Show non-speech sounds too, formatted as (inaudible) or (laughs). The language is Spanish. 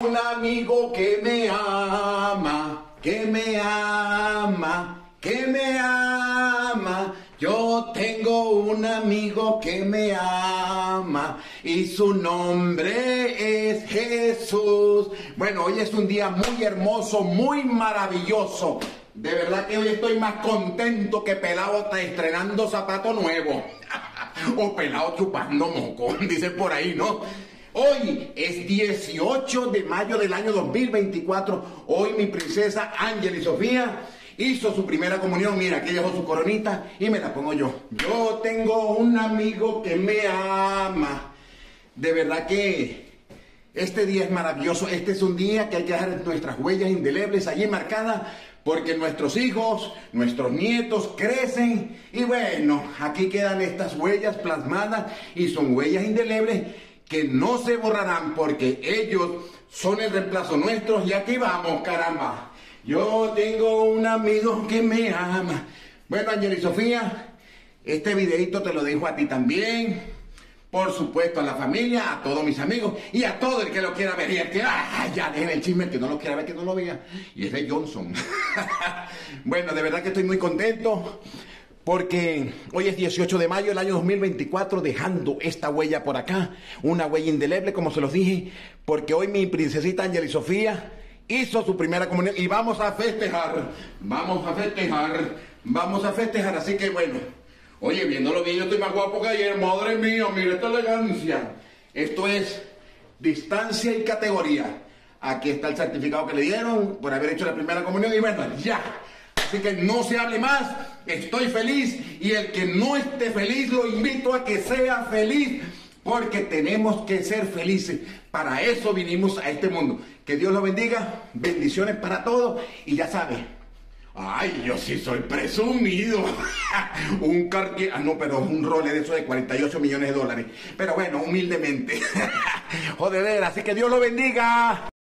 Un amigo que me ama, que me ama, que me ama. Yo tengo un amigo que me ama y su nombre es Jesús. Bueno, hoy es un día muy hermoso, muy maravilloso. De verdad que hoy estoy más contento que pelado está estrenando zapato nuevo. (laughs) o pelado chupando moco, (laughs) dicen por ahí, ¿no? Hoy es 18 de mayo del año 2024. Hoy mi princesa Ángel y Sofía hizo su primera comunión. Mira, aquí dejó su coronita y me la pongo yo. Yo tengo un amigo que me ama. De verdad que este día es maravilloso. Este es un día que hay que dejar nuestras huellas indelebles allí marcadas porque nuestros hijos, nuestros nietos crecen y bueno, aquí quedan estas huellas plasmadas y son huellas indelebles que no se borrarán porque ellos son el reemplazo nuestro y aquí vamos, caramba. Yo tengo un amigo que me ama. Bueno, Ángel y Sofía, este videito te lo dejo a ti también. Por supuesto, a la familia, a todos mis amigos y a todo el que lo quiera ver. Y el que, ah, ya dejen el chisme, el que no lo quiera ver, que no lo vea. Y es de Johnson. (laughs) bueno, de verdad que estoy muy contento porque hoy es 18 de mayo del año 2024, dejando esta huella por acá, una huella indeleble, como se los dije, porque hoy mi princesita Ángel y Sofía hizo su primera comunión y vamos a festejar, vamos a festejar, vamos a festejar, así que bueno, oye, viéndolo bien, yo estoy más guapo que ayer, madre mía, mira esta elegancia. Esto es distancia y categoría. Aquí está el certificado que le dieron por haber hecho la primera comunión y bueno, ya. Así que no se hable más, estoy feliz y el que no esté feliz lo invito a que sea feliz porque tenemos que ser felices. Para eso vinimos a este mundo. Que Dios lo bendiga, bendiciones para todos y ya sabe. Ay, yo sí soy presumido. (laughs) un Cartier, ah, no, pero un role de eso de 48 millones de dólares. Pero bueno, humildemente. (laughs) Joder, así que Dios lo bendiga.